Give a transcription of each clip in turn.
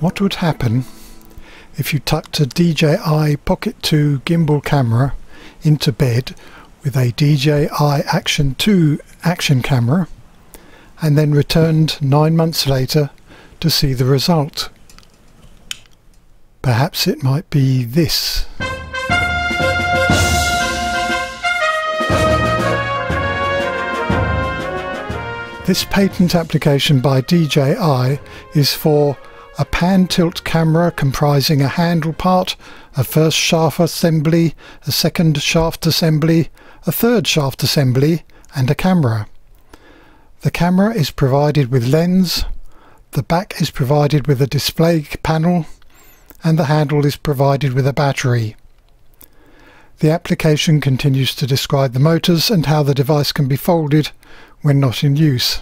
what would happen if you tucked a DJI Pocket 2 gimbal camera into bed with a DJI Action 2 action camera and then returned nine months later to see the result. Perhaps it might be this. This patent application by DJI is for a pan tilt camera comprising a handle part, a first shaft assembly, a second shaft assembly, a third shaft assembly and a camera. The camera is provided with lens, the back is provided with a display panel and the handle is provided with a battery. The application continues to describe the motors and how the device can be folded when not in use.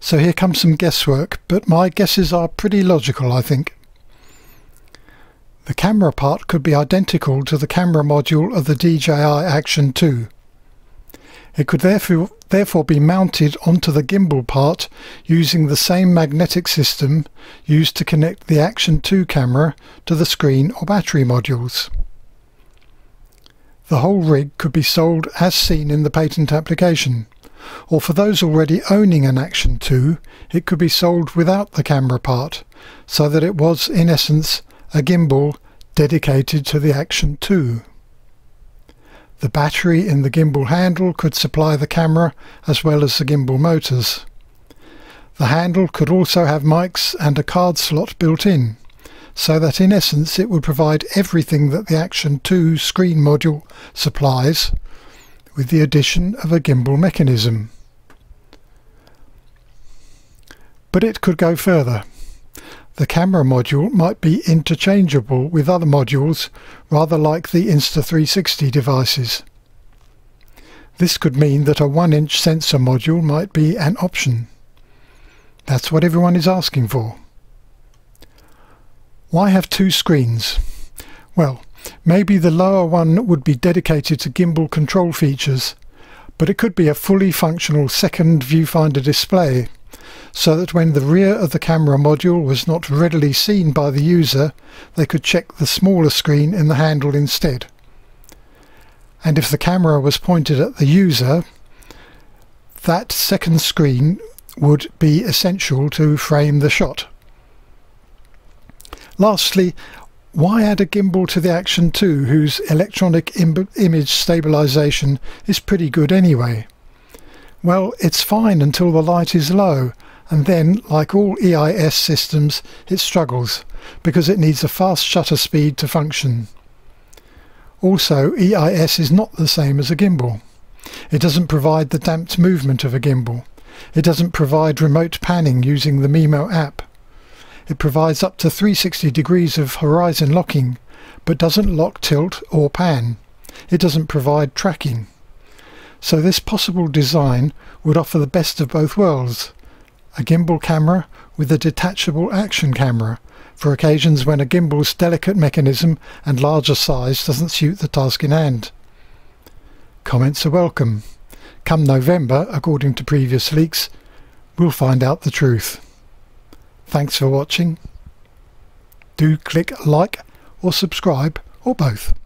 So here comes some guesswork, but my guesses are pretty logical, I think. The camera part could be identical to the camera module of the DJI Action 2. It could therefore, therefore be mounted onto the gimbal part using the same magnetic system used to connect the Action 2 camera to the screen or battery modules. The whole rig could be sold as seen in the patent application, or for those already owning an Action 2 it could be sold without the camera part, so that it was in essence a gimbal dedicated to the Action 2. The battery in the gimbal handle could supply the camera as well as the gimbal motors. The handle could also have mics and a card slot built in so that in essence it would provide everything that the Action 2 screen module supplies with the addition of a gimbal mechanism. But it could go further. The camera module might be interchangeable with other modules rather like the Insta360 devices. This could mean that a 1-inch sensor module might be an option. That's what everyone is asking for. Why have two screens? Well, maybe the lower one would be dedicated to gimbal control features, but it could be a fully functional second viewfinder display, so that when the rear of the camera module was not readily seen by the user, they could check the smaller screen in the handle instead. And if the camera was pointed at the user, that second screen would be essential to frame the shot. Lastly, why add a gimbal to the Action 2 whose electronic Im image stabilization is pretty good anyway? Well, it's fine until the light is low and then, like all EIS systems, it struggles because it needs a fast shutter speed to function. Also, EIS is not the same as a gimbal. It doesn't provide the damped movement of a gimbal. It doesn't provide remote panning using the Mimo app. It provides up to 360 degrees of horizon locking, but doesn't lock tilt or pan. It doesn't provide tracking. So this possible design would offer the best of both worlds. A gimbal camera with a detachable action camera for occasions when a gimbal's delicate mechanism and larger size doesn't suit the task in hand. Comments are welcome. Come November, according to previous leaks, we'll find out the truth. Thanks for watching. Do click like or subscribe or both.